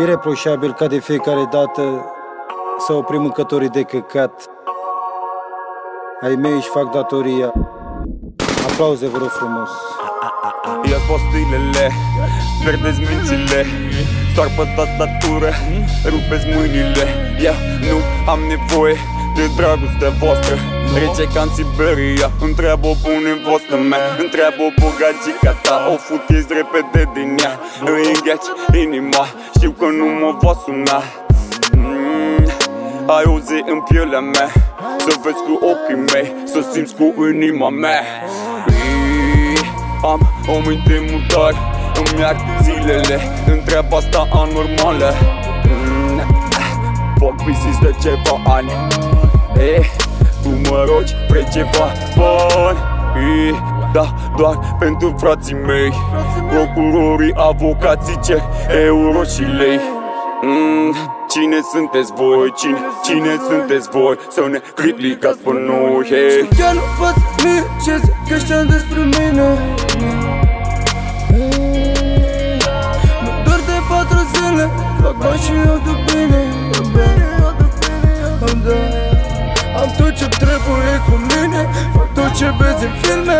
Ireproșabil ca de fiecare dată Să oprim mâncătorii de căcat. Ai mei își fac datoria. Aplauze vă rog frumos. Ia postilele, pierdeți mințile Doar pe tastatură, rupeți mâinile. Eu nu am nevoie de dragostea voastră. Rece ca în Siberia Întreabă o bune vostă mea. Întreabă o bogagica ta O futeți repede din ea Îi îngheaci inima. Știu că nu mă va suna. Mm, Ai o zi în pielea mea. Să vezi cu ochii mei Să simți cu inima mea. Am o minte mutare Îmi iar zilele. Întreabă asta anormală. Mm, Fac business de ceva ani. Eh, tu mă rogi, vrei ceva bani. Eh, Da, doar pentru frații mei. Procurorii, avocații cer euro și lei. Mm, Cine sunteți voi? Cine, cine sunteți voi? Să ne criticați pe noi, hey Chiar nu poți mie ce zic ăștia despre mine. Nu doar de patru zile Fac bani și eu duc bine Am da Am tot ce trebuie cu mine. Fac tot ce vezi în filme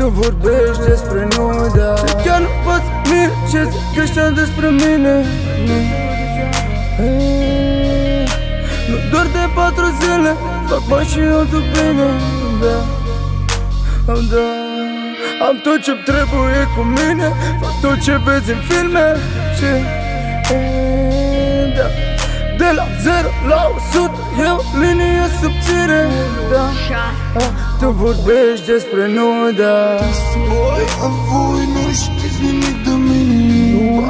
tu vorbești despre noi, da Chiar nu poți mie ce zic ăștia despre mine. Nu doar de patru zile Fac bani și eu duc bine, da Da Am tot ce trebuie cu mine Fac tot ce vezi în filme Ce Da. De la 0 la 100 Eu linie subțire Da. Tu vorbești despre noi, da Voi, voi nu știți nimic de mine.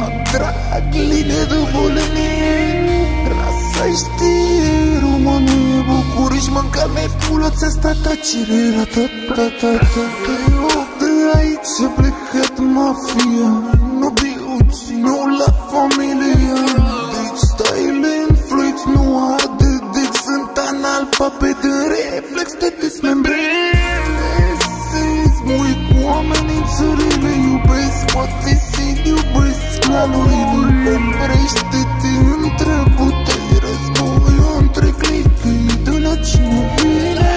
Atrag linie de bolenie. Rasa știe România București mânca mea pula Ți-a stat tacere Ratatata Eu de aici a plecat mafia analfabet în reflex Te desmembrezi Mă uit cu oameni în țările Iubesc, poate să-i iubesc. La lui nu oprește-te Întreabă-te Război între clipii De la cine vine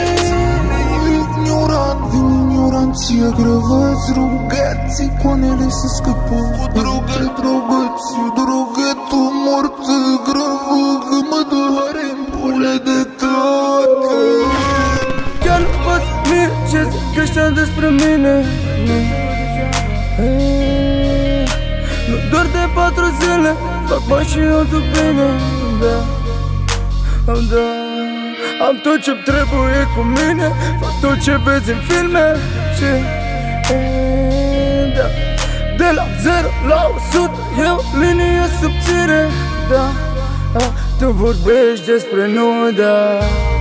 Ignorant, vin ignoranția Grăvați, rugați Icoanele să scăpă. Cu drogă, drogați Drogătă, mortă, gravă Că mă doare în pule de ăștia despre mine. Nu doar de patru zile Fac bani și eu duc bine Da. Da. Am tot ce trebuie cu mine Fac tot ce vezi în filme. Ce? Da. De la 0 la 100 Eu linie subțire. Da. Tu vorbești despre noi, da